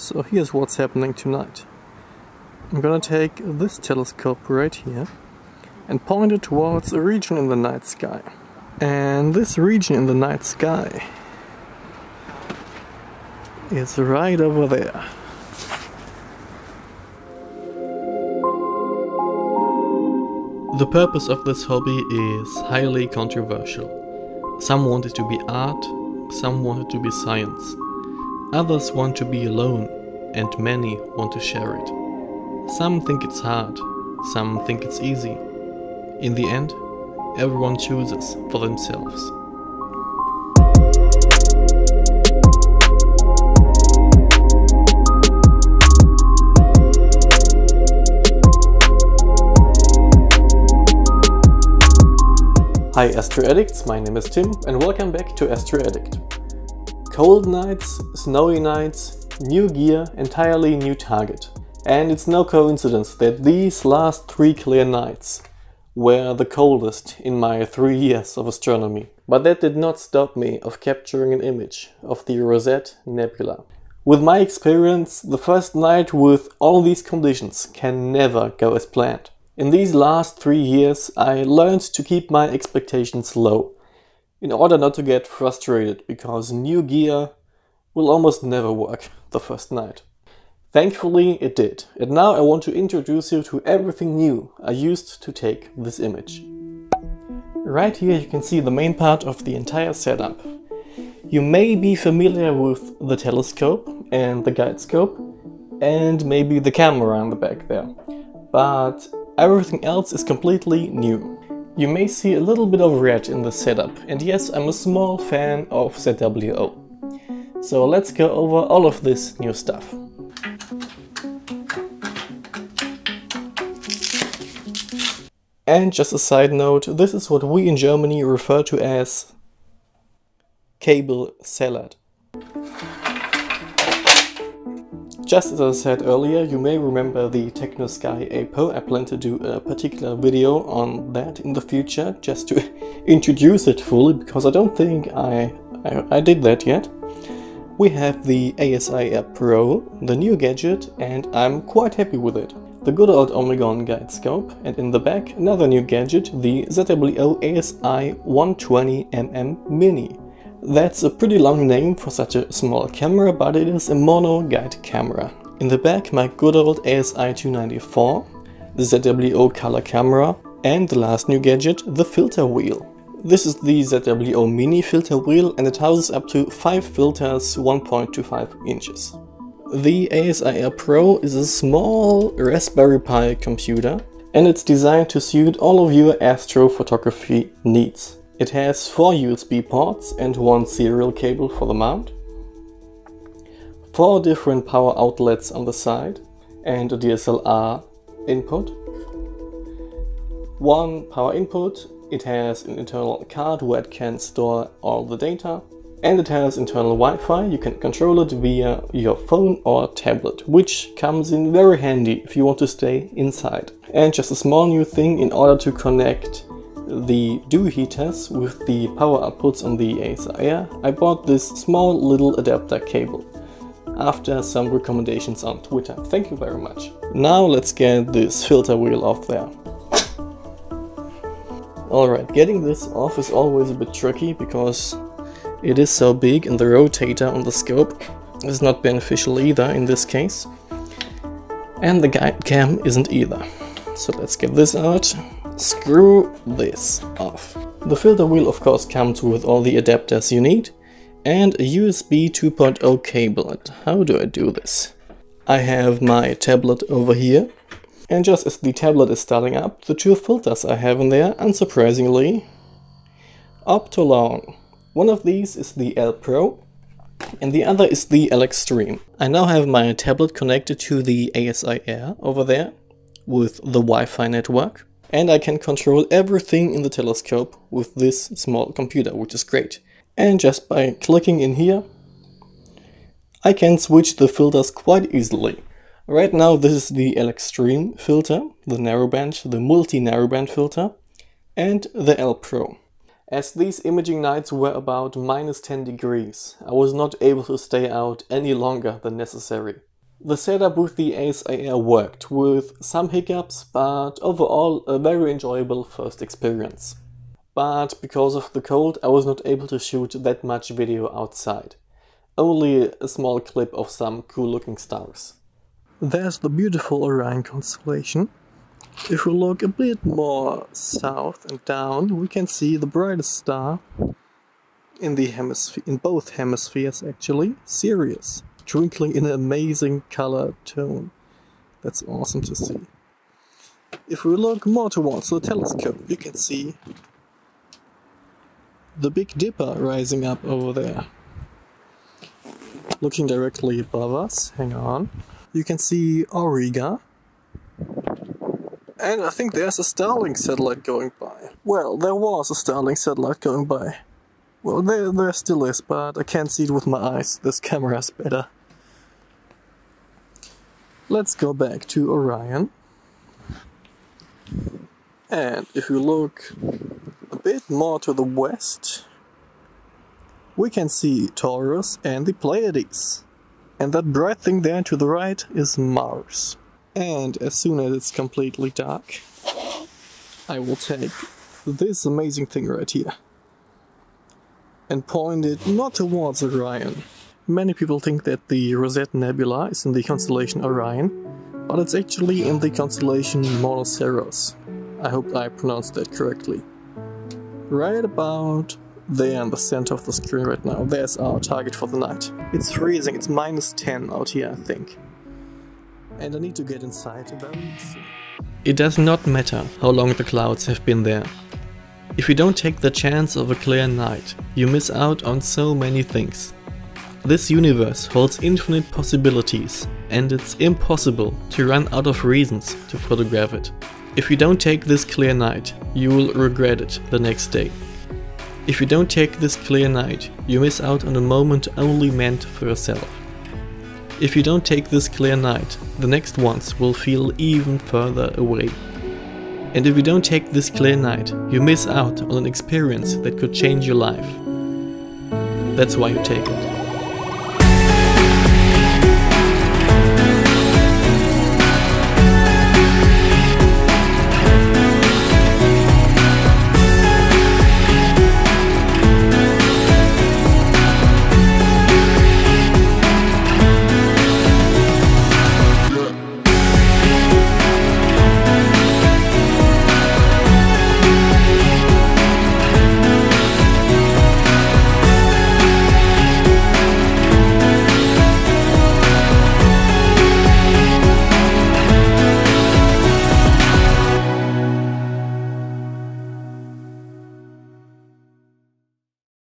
So here's what's happening tonight. I'm gonna take this telescope right here and point it towards a region in the night sky. And this region in the night sky is right over there. The purpose of this hobby is highly controversial. Some want it to be art, some want it to be science. Others want to be alone, and many want to share it. Some think it's hard, some think it's easy. In the end, everyone chooses for themselves. Hi Astro Addicts, my name is Tim and welcome back to Astro Addict. Cold nights, snowy nights, new gear, entirely new target. And it's no coincidence that these last three clear nights were the coldest in my three years of astronomy. But that did not stop me of capturing an image of the Rosette Nebula. With my experience, the first night with all these conditions can never go as planned. In these last three years, I learned to keep my expectations low, in order not to get frustrated, because new gear will almost never work the first night. Thankfully it did, and now I want to introduce you to everything new I used to take this image. Right here you can see the main part of the entire setup. You may be familiar with the telescope and the guide scope, and maybe the camera in the back there. But Everything else is completely new. You may see a little bit of red in the setup, and yes, I'm a small fan of ZWO. So let's go over all of this new stuff. And just a side note, this is what we in Germany refer to as cable salad. Just as I said earlier, you may remember the TechnoSky APO. I plan to do a particular video on that in the future, just to introduce it fully, because I don't think I, I, I did that yet. We have the ASI Air Pro, the new gadget, and I'm quite happy with it. The good old Omegon guide scope, and in the back another new gadget, the ZWO ASI 120mm Mini. That's a pretty long name for such a small camera, but it is a mono guide camera. In the back my good old ASI 294, the ZWO color camera, and the last new gadget, the filter wheel. This is the ZWO mini filter wheel and it houses up to 5 filters 1.25 inches. The ASI Air Pro is a small Raspberry Pi computer and it's designed to suit all of your astrophotography needs. It has four USB ports and one serial cable for the mount, four different power outlets on the side and a DSLR input, one power input, it has an internal card where it can store all the data, and it has internal Wi-Fi, you can control it via your phone or tablet, which comes in very handy if you want to stay inside. And just a small new thing, in order to connect the dew heaters with the power outputs on the ASI Air, I bought this small little adapter cable after some recommendations on Twitter. Thank you very much. Now let's get this filter wheel off there. Alright, getting this off is always a bit tricky because it is so big and the rotator on the scope is not beneficial either in this case. And the guide cam isn't either. So let's get this out screw this off. The filter wheel of course comes with all the adapters you need and a USB 2.0 cable. And how do I do this? I have my tablet over here and just as the tablet is starting up, the two filters I have in there, unsurprisingly, Optolong. One of these is the L Pro and the other is the L Extreme. I now have my tablet connected to the ASI Air over there with the Wi-Fi network and I can control everything in the telescope with this small computer, which is great. And just by clicking in here, I can switch the filters quite easily. Right now this is the L Extreme filter, the narrowband, the multi-narrowband filter, and the L Pro. As these imaging nights were about minus 10 degrees, I was not able to stay out any longer than necessary. The setup with the ASI Air worked, with some hiccups, but overall a very enjoyable first experience. But because of the cold I was not able to shoot that much video outside. Only a small clip of some cool looking stars. There's the beautiful Orion constellation, if we look a bit more south and down, we can see the brightest star in the hemisphere, in both hemispheres actually, Sirius, twinkling in an amazing color tone. That's awesome to see. If we look more towards the telescope, you can see the Big Dipper rising up over there. Looking directly above us, hang on, you can see Auriga, and I think there's a Starlink satellite going by. Well, there was a Starlink satellite going by. Well, there, there still is, but I can't see it with my eyes. This camera's better. Let's go back to Orion. And if you look a bit more to the west, we can see Taurus and the Pleiades. And that bright thing there to the right is Mars. And as soon as it's completely dark, I will take this amazing thing right here and point it not towards Orion. Many people think that the Rosette Nebula is in the constellation Orion, but it's actually in the constellation Monoceros. I hope I pronounced that correctly. Right about there in the center of the screen right now, there's our target for the night. It's freezing, it's minus 10 out here I think and I need to get inside. It does not matter how long the clouds have been there. If you don't take the chance of a clear night, you miss out on so many things. This universe holds infinite possibilities, and it's impossible to run out of reasons to photograph it. If you don't take this clear night, you will regret it the next day. If you don't take this clear night, you miss out on a moment only meant for yourself. If you don't take this clear night, the next ones will feel even further away. And if you don't take this clear night, you miss out on an experience that could change your life. That's why you take it.